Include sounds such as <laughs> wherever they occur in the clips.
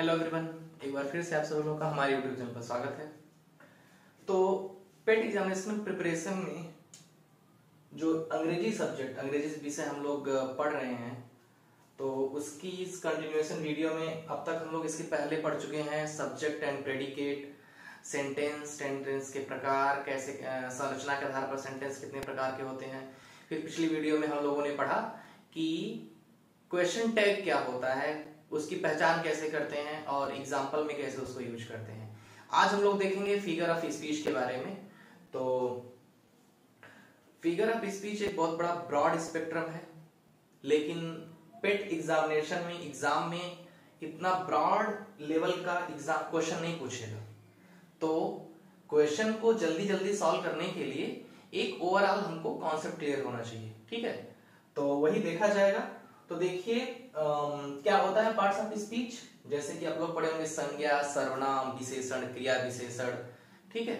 Hello everyone एक बार फिर से आप सब लोगों का हमारे यूट्यूब चैनल पर स्वागत है। तो पेट एग्जामिनेशन प्रिपरेशन में जो अंग्रेज़ी सब्जेक्ट अंग्रेज़ी विषय हम लोग पढ़ रहे हैं तो उसकी इस कंटिन्यूएशन वीडियो में अब तक हम लोग इसके पहले पढ़ चुके हैं subject and predicate sentence sentence के प्रकार, कैसे संरचना के आधार पर सेंटेंस कितने प्रकार के होते हैं। फिर पिछली वीडियो में हम लोगों ने पढ़ा कि क्वेश्चन टैग क्या होता है उसकी पहचान कैसे करते हैं और एग्ज़ाम्पल में कैसे उसको यूज़ करते हैं। आज हम लोग देखेंगे फिगर ऑफ़ स्पीच के बारे में। तो फिगर ऑफ़ स्पीच एक बहुत बड़ा ब्रॉड स्पेक्ट्रम है, लेकिन पेट एग्जामिनेशन में एग्ज़ाम में इतना ब्रॉड लेवल का एग्ज़ाम क्वेश्चन नहीं पूछेगा। तो क्वेश्चन को जल्दी जल्दी सॉल्व करने के लिए एक ओवरऑल हमको कॉन्सेप्ट क्लियर होना चाहिए, ठीक है? तो वही देखा जाएगा। तो देखिए क्या होता है पार्ट्स ऑफ़ स्पीच जैसे कि आप लोग पढ़े होंगे संज्ञा, सर्वनाम, विशेषण, क्रिया विशेषण, ठीक है?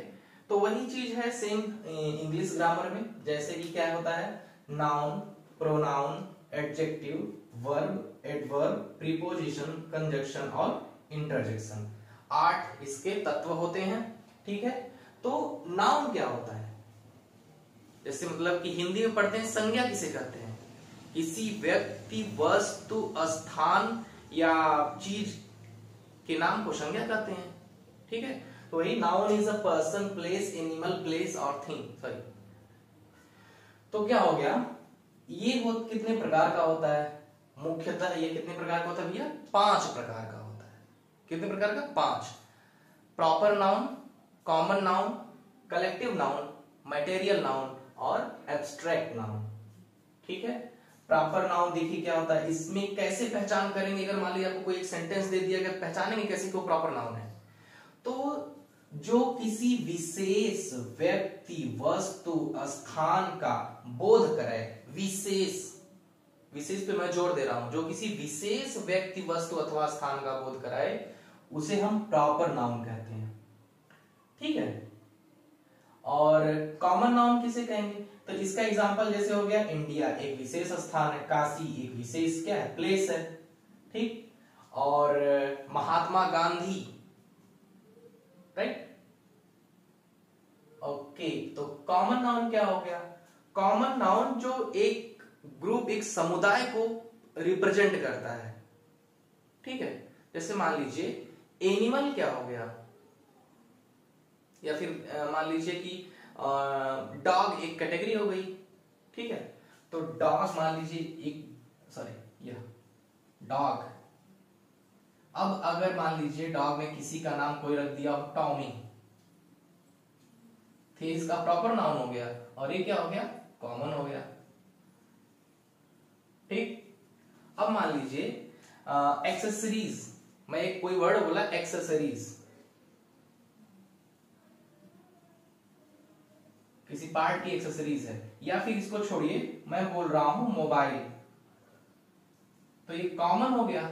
तो वही चीज़ है सेम इंग्लिश ग्रामर में। जैसे कि क्या होता है? Noun pronoun adjective verb adverb preposition conjunction और इंटरजेक्शन आठ इसके तत्व होते हैं, ठीक है? तो नाउन क्या होता है? जैसे मतलब कि हिंदी में पढ़ते हैं, संज्ञा किसे कहते हैं? किसी व्यक्ति, वस्तु, स्थान या चीज़ के नाम को संज्ञा कहते हैं। ठीक है? तो वही noun is a person place animal place और थिंग सॉरी तो क्या हो गया? ये हो, कितने प्रकार का होता है? मुख्यतः ये कितने प्रकार का होता है भैया? पाँच प्रकार का होता है। कितने प्रकार का? पाँच। Proper noun common noun collective noun material noun और एब्स्ट्रैक्ट नाउन ठीक है? प्रॉपर नाउन देखिए क्या होता है। इसमें कैसे पहचान करेंगे? अगर मान लीजिए आपको कोई एक सेंटेंस दे दिया गया पहचानेंगे कैसे को प्रॉपर नाउन है? तो जो किसी विशेष व्यक्ति, वस्तु, स्थान का बोध करे, विशेष विशेष पे मैं ज़ोर दे रहा हूँ, जो किसी विशेष व्यक्ति, वस्तु अथवा स्थान का बोध कराए, उसे हम प्रॉपर नाउन कहते हैं। ठीक है? और कॉमन नाउन किसे कहेंगे? तो इसका एग्जांपल जैसे हो गया इंडिया एक विशेष स्थान है, काशी, एक विशेष क्या है? प्लेस है, ठीक? और महात्मा गांधी राइट ओके तो कॉमन नाउन क्या हो गया? कॉमन नाउन जो एक ग्रुप एक समुदाय को रिप्रेजेंट करता है, ठीक है? जैसे मान लीजिए एनिमल क्या हो गया? या फिर मान लीजिए कि डॉग एक कैटेगरी हो गई, ठीक है? तो डॉग मान लीजिए एक सॉरी यह डॉग अब अगर मान लीजिए डॉग में किसी का नाम कोई रख दिया टॉमी तो इसका प्रॉपर नाम हो गया, और ये क्या हो गया? कॉमन हो गया. ठीक? अब मान लीजिए एक्सेसरीज मैं एक कोई वर्ड बोला एक्सेसरीज किसी पार्ट की एक्सेसरीज है, या फिर इसको छोड़िए, मैं बोल रहा हूँ मोबाइल तो ये कॉमन हो गया।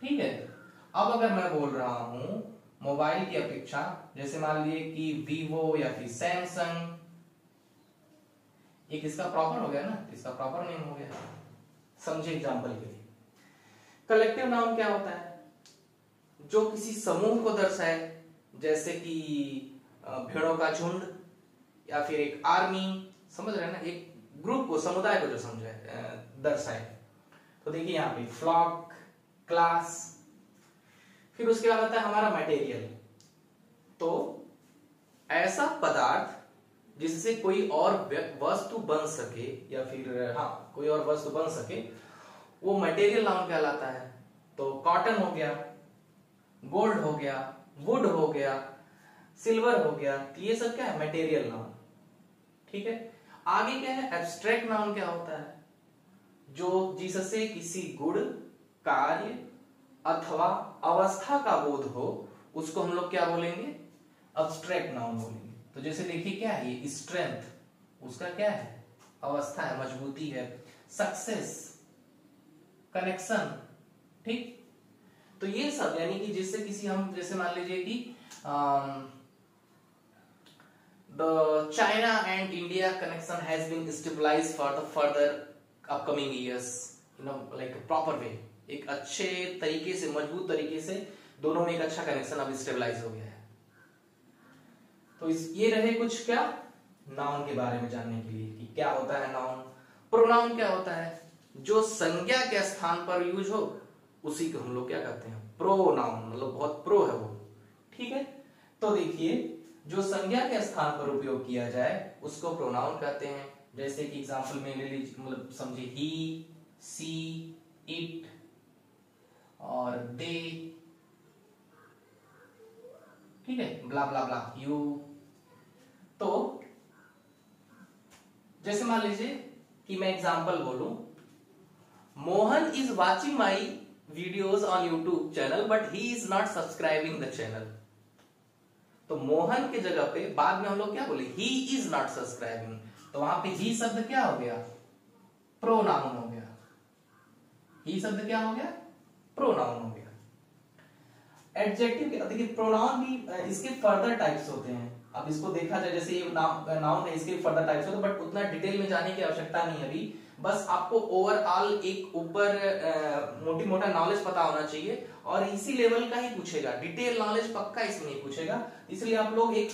ठीक है? अब अगर मैं बोल रहा हूँ मोबाइल की अपेक्षा, जैसे मान लीजिए कि वीवो या फिर सैमसंग एक इसका प्रॉपर हो गया ना? इसका प्रॉपर नेम हो गया। समझे एग्जांपल के लिए। कलेक्टिव नाम क्या होता है? जो किसी समूह को दर्शाए, जैसे कि भेड़ों का झुंड या फिर एक आर्मी, समझ रहे हैं ना, एक ग्रुप को, समुदाय को जो समझे दर्शाए। तो देखिए यहाँ पे फ्लॉक, क्लास, फिर उसके बाद आता है हमारा मटेरियल। तो ऐसा पदार्थ जिससे कोई और वस्तु बन सके, या फिर हाँ कोई और वस्तु बन सके, वो मटेरियल नाम कहलाता है। तो कॉटन हो गया, गोल्ड हो गया, वुड हो गया सिल्वर हो गया तो ये सब क्या है? मटेरियल नाउन ठीक है? आगे क्या है? एब्स्ट्रैक्ट नाउन क्या होता है? जो जिससे किसी गुण, कार्य अथवा अवस्था का बोध हो, उसको हम लोग क्या बोलेंगे? अब्स्ट्रैक्ट नाउन बोलेंगे। तो जैसे देखिए क्या है? ये स्ट्रेंथ उसका क्या है? अवस्था है, मजबूती है। सक्सेस कनेक्शन ठीक? तो ये सब, यानी कि जिससे किसी हम, जैसे मान लीजिए कि the China and India connection has been stabilized for the further upcoming years, you know, like a proper way. एक अच्छे तरीके से मज़बूत तरीके से दोनों में एक अच्छा कनेक्शन अब स्टेबलाइज हो गया है। तो इस ये रहे कुछ क्या? नाउन के बारे में जानने के लिए कि क्या होता है नाउन प्रोनाउन क्या होता है? जो संज्ञा के स्थान पर यूज़ हो उसी को हम लोग क्या कहते हैं? प्रो नाउन मतलब बहुत प्रो है वो। ठीक है? तो देखिए जो संज्ञा के स्थान पर उपयोग किया जाए, उसको प्रोनाउन कहते हैं। जैसे कि एग्ज़ाम्पल में ले लीजिए मतलब समझे ही सी इट और दे ठीक है? ब्ला ब्ला ब्ला यू तो जैसे मान लीजिए कि मैं एग्ज़ाम्पल बोलू। Mohan is watching my videos on YouTube channel but he is not subscribing the channel तो मोहन के जगह पे बाद में हम लोग क्या बोले ही इज़ नॉट सब्सक्राइबिंग तो वहाँ पे ही शब्द क्या हो गया? प्रोनाउन हो गया। ही शब्द क्या हो गया? प्रोनाउन हो गया। एडजेक्टिव देखिए प्रोनाउन भी इसके फर्दर टाइप्स होते हैं। अब इसको देखा जाए, जैसे ये नाउन है, इसके फर्दर टाइप्स होते हैं बट उतना डिटेल में जाने की आवश्यकता नहीं है अभी। बस आपको ओवरऑल एक ऊपर मोटी मोटा नॉलेज पता होना चाहिए। और इसी लेवल का ही पूछेगा। डिटेल नॉलेज पक्का इसमें नहीं पूछेगा। इसलिए आप लोग एक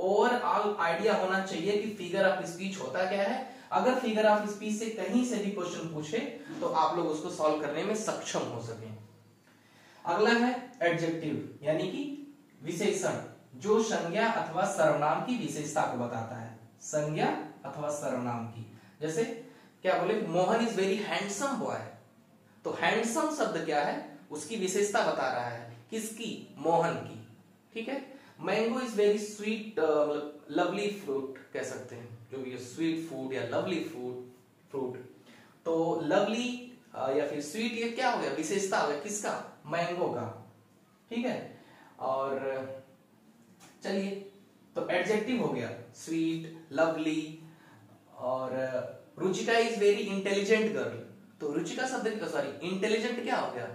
ओवरऑल आइडिया होना चाहिए कि फिगर ऑफ़ स्पीच होता क्या है। अगर फिगर ऑफ़ स्पीच से कहीं से भी क्वेश्चन पूछे तो आप लोग उसको सॉल्व करने में सक्षम हो सके। अगला है एडजेक्टिव यानी कि विशेषण, जो संज्ञा अथवा सर्वनाम की विशेषता को बताता है। संज्ञा अथवा सर्वनाम की। जैसे क्या बोले, Mohan is very handsome boy तो हैंडसम शब्द क्या है? उसकी विशेषता बता रहा है। किसकी? मोहन की। ठीक है? Mango is very sweet lovely fruit कह सकते हैं। जो भी स्वीट फ़ूड या लवली फ़ूड फ्रूट तो लवली uh, या फिर स्वीट ये क्या हो गया? विशेषता हो गया। किसका? मैंगो का। ठीक है? और चलिए तो एडजेक्टिव हो गया। स्वीट लवली और Ruchika is very intelligent girl तो रुचिका शब्द सॉरी इंटेलिजेंट क्या हो गया?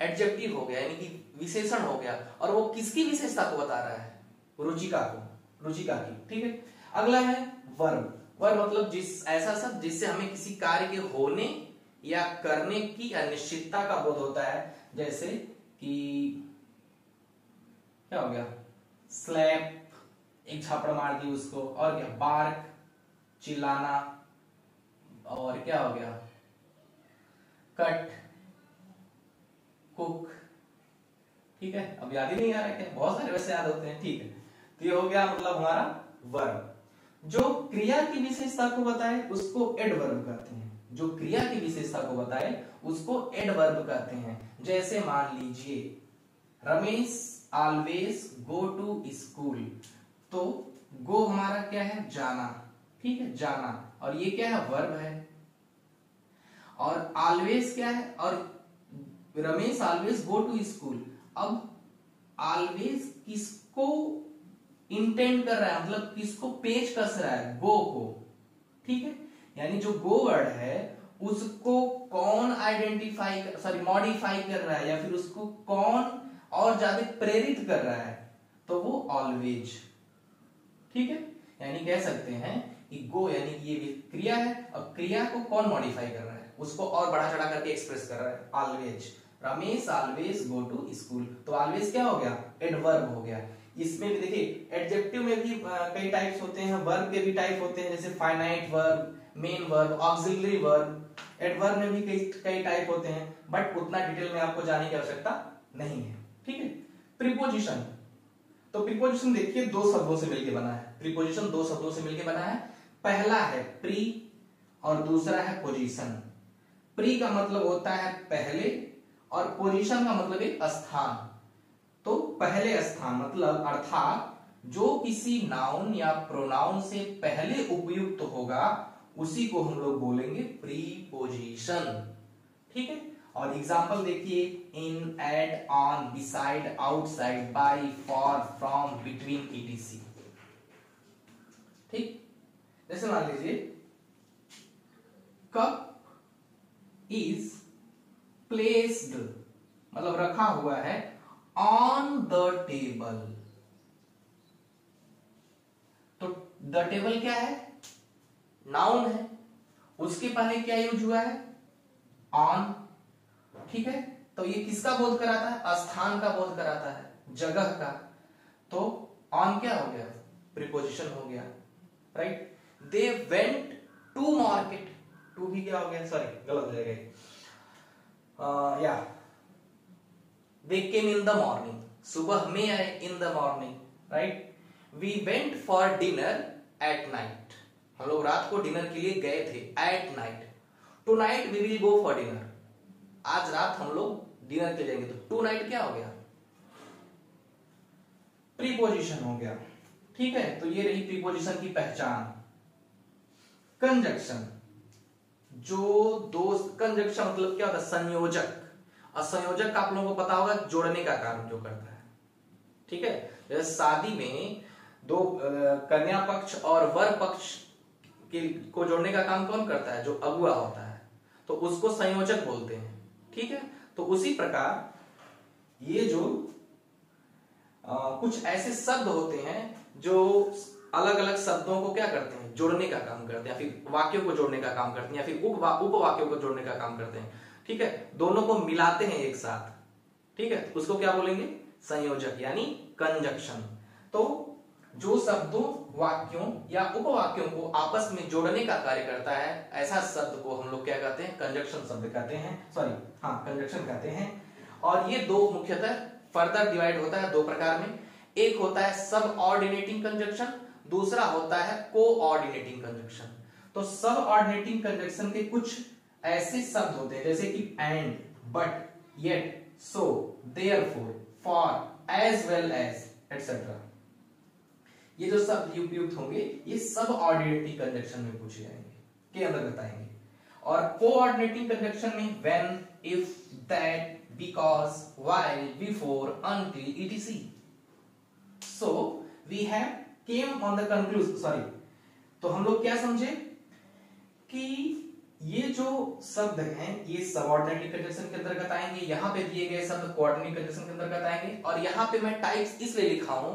एडजेक्टिव हो गया, यानी कि विशेषण हो गया। और वो किसकी विशेषता को बता रहा है? रुचिका को, रुचिका की, ठीक है? अगला है वर्ब वर्ब मतलब जिस, ऐसा शब्द जिससे हमें किसी कार्य के होने या करने की अनिश्चितता का बोध होता है, जैसे कि, क्या हो गया? स्लैप एक छापड़ मार दी उसको, और क्या? बार्क, चिल्लाना, और क्या हो गया? कट। कुक। ठीक है? अब याद ही नहीं आ रहा क्या? बहुत सारे वैसे याद होते हैं। ठीक है। तो ये हो गया मतलब हमारा वर्ब। जो क्रिया की विशेषता को बताए, उसको एडवर्ब कहते हैं। जो क्रिया की विशेषता को बताए, उसको एडवर्ब कहते हैं। जैसे मान लीजिए, Ramesh always go to school तो गो हमारा क्या है? जाना। ठीक है? जाना। और ये क्या है? वर्ब है। और ऑलवेज क्या है? और Ramesh always go to school अब ऑलवेज किसको इंटेंड कर रहा है? मतलब किसको पेज कस रहा है? गो को। ठीक है? यानी जो गो वर्ड है, उसको कौन आइडेंटिफाई सॉरी मॉडिफाई कर रहा है या फिर उसको कौन और ज़्यादा प्रेरित कर रहा है? तो वो ऑलवेज ठीक है? यानी कह सकते हैं कि गो यानी कि ये क्रिया है। और क्रिया को कौन मॉडिफाई कर रहा है? उसको और बड़ा चढ़ा करके एक्सप्रेस कर रहा है। Always Ramesh always go to school तो ऑलवेज क्या हो गया? एडवर्ब हो गया. इसमें भी देखिए एडजेक्टिव में भी कई टाइप्स होते हैं. वर्ब के भी टाइप होते हैं, जैसे finite verb main verb auxiliary verb adverb में भी कई कई टाइप होते हैं बट उतना डिटेल में आपको जाने की आवश्यकता नहीं है. ठीक है? प्रीपोजिशन तो प्रीपोजिशन देखिए, दो शब्दों से मिलकर बना है. प्रीपोजिशन दो शब्दों से मिलकर बना है. पहला है प्री और दूसरा है पोजिशन प्री का मतलब होता है पहले और पोजीशन का मतलब एक स्थान। तो पहले स्थान मतलब अर्थात जो किसी नाउन या प्रोनाउन से पहले उपयुक्त होगा, उसी को हम लोग बोलेंगे प्रीपोजिशन ठीक है? और एग्ज़ाम्पल देखिए in at on beside outside by for from between ETC ठीक? जैसे मान लीजिए कप इज़ प्लेस्ड मतलब रखा हुआ है ऑन द टेबल तो द टेबल क्या है? नाउन है. उसके पहले क्या यूज़ हुआ है? ऑन ठीक है? तो ये किसका बोध कराता है? स्थान का बोध कराता है. जगह का. तो ऑन क्या हो गया? प्रिपोजिशन हो गया. Right they went to market to भी क्या हो गया? सॉरी गलत हो जाएगा या दे केम इन द मॉर्निंग सुबह में आए in the morning right we went for dinner at night हम लोग रात को डिनर के लिए गए थे at night tonight we will go for dinner आज रात हम लोग डिनर के जाएँगे। तो टू नाइट क्या हो गया? प्रीपोजिशन हो गया। ठीक है? तो ये रही प्रीपोजिशन की पहचान। कंजक्शन जो दो कंजक्शन मतलब क्या होता है? संयोजक। और संयोजक आप लोगों को पता होगा जोड़ने का काम जो करता है। ठीक है? जैसे शादी में दो कन्या पक्ष और वर पक्ष के को जोड़ने का काम कौन करता है? जो अगुआ होता है। तो उसको संयोजक बोलते हैं। ठीक है? तो उसी प्रकार ये जो आ, कुछ ऐसे शब्द होते हैं जो अलग अलग शब्दों को क्या करते हैं? जोड़ने का काम करते हैं फिर वाक्यों को जोड़ने का काम करते हैं, या फिर उप उपवाक्यों को जोड़ने का काम करते हैं, ठीक है? दोनों को मिलाते हैं एक साथ, ठीक है? उसको क्या बोलेंगे? संयोजक, यानी कंजक्शन तो जो शब्दों, वाक्यों या उपवाक्यों को आपस में जोड़ने का कार्य करता है, ऐसा शब्द को हम लोग क्या कहते हैं? कंजक्शन शब्द कहते हैं। सॉरी हाँ कंजक्शन कहते हैं। और ये दो मुख्यतः फर्दर डिवाइड होता है दो प्रकार में। एक होता है सब ऑर्डिनेटिंग कंजक्शन दूसरा होता है कोऑर्डिनेटिंग कंजक्शन। तो सब ऑर्डिनेटिंग कंजक्शन के कुछ ऐसे शब्द होते हैं, जैसे कि and but yet so therefore for as well as etcetera ये जो शब्द उपयुक्त होंगे, ये सब ऑर्डिनेटिंग कंजक्शन में पूछे जाएँगे, के अंदर आएँगे और कोऑर्डिनेटिंग कंजक्शन में when if that because while before until, etc so, we have came on the conclusion sorry तो हम लोग क्या समझे? कि ये जो शब्द हैं, ये सबऑर्डिनेटिव कंजक्शन के अंतर्गत आएँगे, यहाँ पे दिए गए शब्द कोऑर्डिनेटिव कंजक्शन के अंतर्गत आएँगे, और यहाँ पे मैं टाइप्स इसलिए लिखा हूँ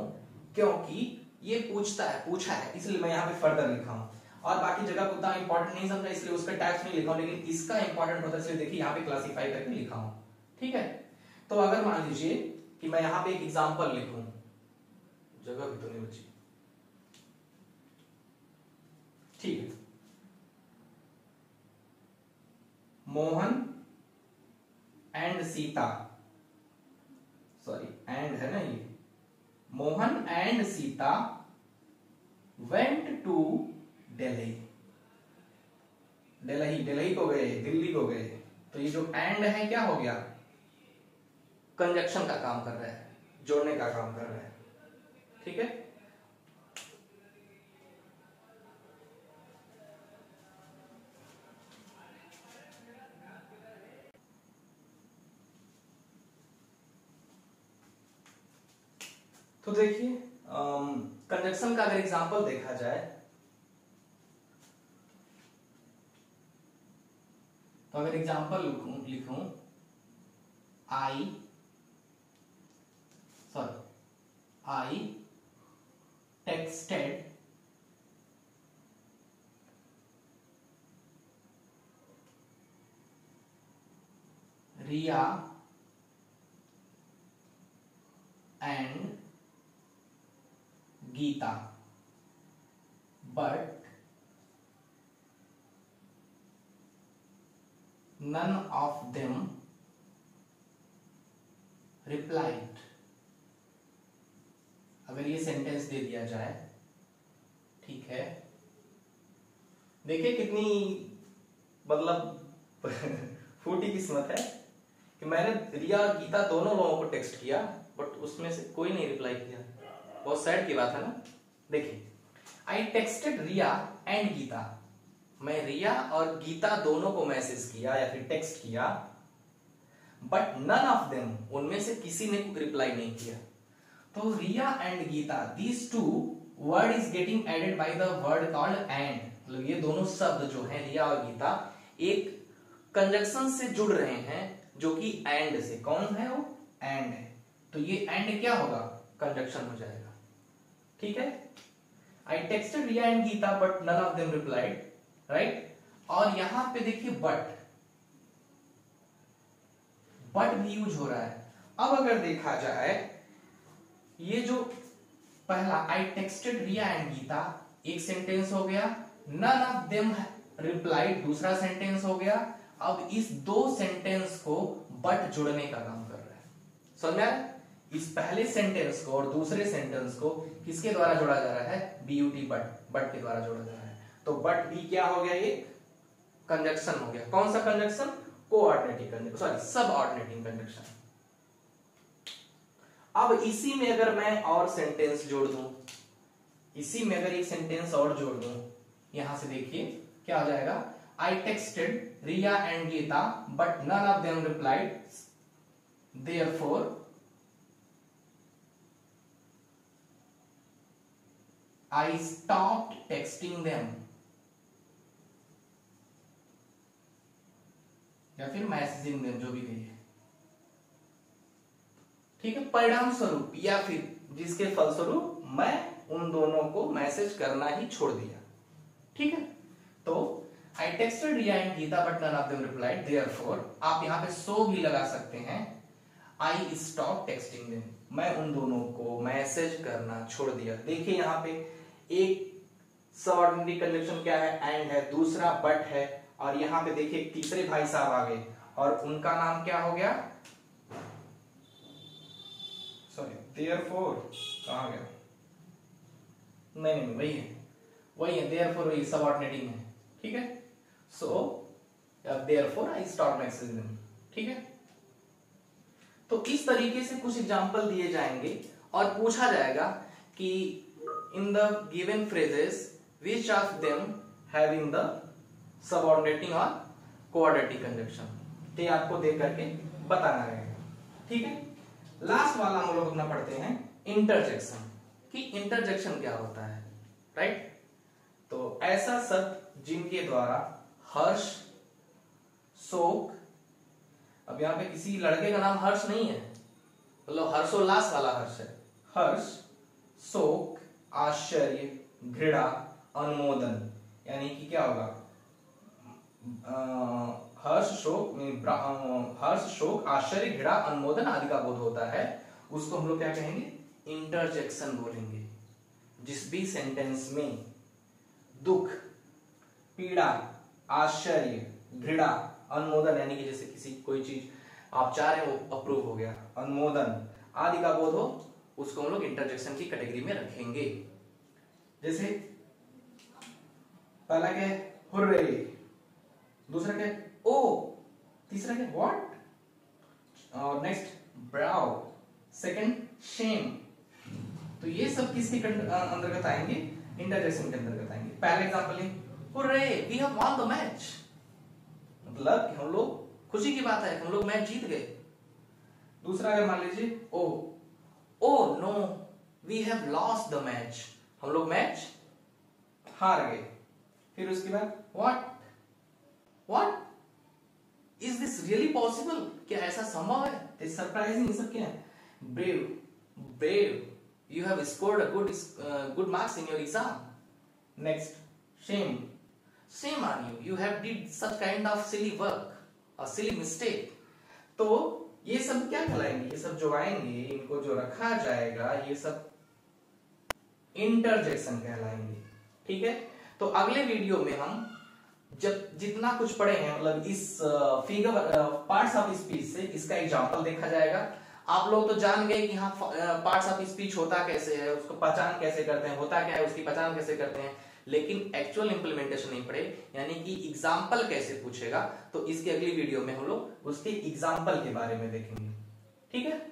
क्योंकि ये पूछता है, पूछा है, इसलिए मैं यहाँ पे फर्दर लिखा हूँ। और बाकी जगह को उतना इंपॉर्टेंट नहीं समझा, इसलिए उसका टाइप्स नहीं लिखा लेकिन इसका इंपॉर्टेंट होता है, इसलिए देखिए यहाँ पे क्लासिफाई करके लिखा हूँ। ठीक है? तो अगर मान लीजिए कि मैं यहाँ पे एक एग्जांपल लिखूं। जगह भी तो नहीं बची। ठीक है। Mohan and Sita. Sorry and है ना ये? Mohan and Sita went to Delhi Delhi Delhi को गए, दिल्ली को गए। तो ये जो एंड है, क्या हो गया? कंजक्शन का काम कर रहा है, जोड़ने का काम कर रहा है। ठीक है? तो देखिए कंजक्शन का अगर एग्जांपल देखा जाए तो अगर एग्जांपल लिखूं लिखूं I sorry I texted Riya and Geeta but none of them replied अगर ये सेंटेंस दे दिया जाए, ठीक है। देखिए कितनी मतलब <laughs> फूटी किस्मत है कि मैंने रिया गीता दोनों लोगों को टेक्स्ट किया बट उसमें से कोई नहीं रिप्लाई किया। बहुत सैड की बात है ना? देखिए I texted Riya and Gita. मैं रिया और गीता दोनों को मैसेज किया या फिर टेक्स्ट किया बट नन ऑफ़ देम उनमें से किसी ने रिप्लाई नहीं किया। तो Riya and Geeta these two word is getting added by the word called and मतलब ये दोनों शब्द जो है, रिया और गीता, एक कंजक्शन से जुड़ रहे हैं, जो कि एंड से। कौन है वो? एंड है। तो ये एंड क्या होगा? कंजक्शन हो जाएगा। ठीक है? I texted Riya and Geeta but none of them replied right और यहाँ पे देखिए बट बट भी यूज़ हो रहा है। अब अगर देखा जाए, ये जो पहला I texted Riya and Gita एक सेंटेंस हो गया नन ऑफ़ देम रिप्लाइड दूसरा सेंटेंस हो गया, अब इस दो सेंटेंस को बट जोड़ने का काम कर रहा है। समझा? इस पहले सेंटेंस को और दूसरे सेंटेंस को किसके द्वारा जोड़ा जा रहा है? बी बीयूटी बट बट के द्वारा जोड़ा जा रहा है। तो बट भी क्या हो गया ये? कंजक्शन हो गया। कौन सा कंजक्शन कोऑर्डिनेटिंग सॉरी सब ऑर्डिनेटिंग कंजक्शन अब इसी में अगर मैं और सेंटेंस जोड़ दूँ, इसी में अगर एक सेंटेंस और जोड़ दूँ, यहाँ से देखिए क्या हो जाएगा। I texted Riya and Geeta but none of them replied therefore I stop texting them या फिर मैसेजिंग देम जो भी कहिए। ठीक है परिणाम स्वरूप या फिर जिसके फलस्वरूप मैं उन दोनों को मैसेज करना ही छोड़ दिया। ठीक है? तो I texted Riya and Geeta but none of them replied therefore आप यहाँ पे सो भी लगा सकते हैं आई स्टॉप टेक्सटिंग देम मैं उन दोनों को मैसेज करना छोड़ दिया। देखिए यहाँ पे एक सबऑर्डिनरी कंजक्शन क्या है? एंड है, दूसरा बट है। और यहाँ पे देखिए, तीसरे भाई साहब आ गए। और उनका नाम क्या हो गया? सॉरी देयरफॉर कहा गया? नहीं नहीं, वही है। वही है देयर फोर वही सबऑर्डिनेटिंग है। ठीक है? So therefore I stop messaging ठीक है? तो इस तरीके से कुछ एग्जांपल दिए जाएँगे। और पूछा जाएगा कि in the given phrases which of them having the subordinating और कोऑर्डिनेटिंग कंजक्शन ते आपको देख करके बताना रहेगा। ठीक है? लास्ट वाला हम लोग अपना पढ़ते हैं इंटरजेक्शन कि इंटरजेक्शन क्या होता है? राइट तो ऐसा शब्द जिनके द्वारा हर्ष, शोक, अब यहाँ पे किसी लड़के का नाम हर्ष नहीं है। मतलब हर्षोल्लास वाला हर्ष है। हर्ष, शोक आश्चर्य, घृणा, अनुमोदन, यानी कि क्या होगा? हर्ष, शोक हर्ष, शोक, आश्चर्य, घृणा, अनुमोदन आदि का बोध होता है। उसको हम लोग क्या कहेंगे? इंटरजेक्शन बोलेंगे। जिस भी सेंटेंस में दुख, पीड़ा, आश्चर्य, घृणा, अनुमोदन, यानी कि जैसे किसी, कोई चीज़, आप चाह रहे हो अप्रूव हो गया, अनुमोदन आदि का बोध हो उसको हम लोग इंटरजेक्शन की कैटेगरी में रखेंगे। जैसे, पहला क्या है दूसरा क्या है ओ, तीसरा क्या व्हाट और नेक्स्ट ब्राउ सेकंड शेम तो ये सब किसके अंतर्गत आएँगे इंटरजेक्शन के अंतर्गत आएँगे पहला एग्जांपल है hurray we have won the match मतलब हम लोग, खुशी की बात है, हम लोग मैच जीत गए। दूसरा अगर मान लीजिए, oh O no we have lost the match हम लोग मैच हार गए। फिर उसके बाद what what is this really possible क्या ऐसा संभव है? सरप्राइजिंग सब क्या है? Brave brave you have scored a good good marks in your exam next shame shame. On you you have did such kind of silly work a silly mistake. तो ये सब क्या कहलाएँगे? ये सब जो आएँगे, इनको जो रखा जाएगा, ये सब इंटरजेक्शन कहलाएँगे। ठीक है? तो अगले वीडियो में हम जब जितना कुछ पढ़े हैं मतलब इस फिगर पार्ट्स ऑफ़ स्पीच से इसका एग्जांपल देखा जाएगा। आप लोग तो जान गए कि हाँ पार्ट्स ऑफ़ स्पीच होता कैसे है, उसको पहचान कैसे करते हैं, होता क्या है, उसकी पहचान कैसे करते हैं। लेकिन एक्चुअल इंप्लीमेंटेशन नहीं पड़े यानी कि एग्ज़ाम्पल कैसे पूछेगा तो इसके अगली वीडियो में हम लोग उसके एग्ज़ाम्पल के बारे में देखेंगे। ठीक है?